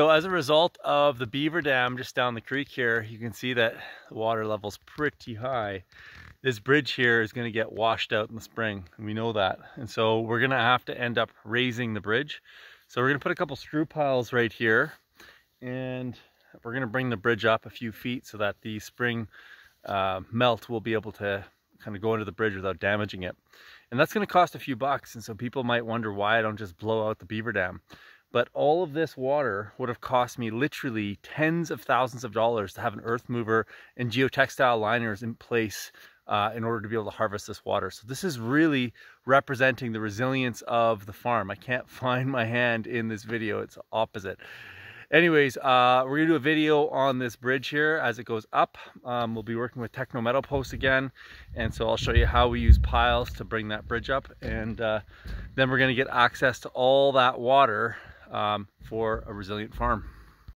So as a result of the beaver dam just down the creek here, you can see that the water level's pretty high. This bridge here is gonna get washed out in the spring, and we know that. And so we're gonna have to end up raising the bridge. So we're gonna put a couple screw piles right here, and we're gonna bring the bridge up a few feet so that the spring uh, melt will be able to kind of go into the bridge without damaging it. And that's gonna cost a few bucks, and so people might wonder why I don't just blow out the beaver dam. But all of this water would have cost me literally tens of thousands of dollars to have an earth mover and geotextile liners in place uh, in order to be able to harvest this water. So this is really representing the resilience of the farm. I can't find my hand in this video, it's opposite. Anyways, uh, we're gonna do a video on this bridge here as it goes up. Um, we'll be working with Techno Metal Post again. And so I'll show you how we use piles to bring that bridge up. And uh, then we're gonna get access to all that water um, for a resilient farm.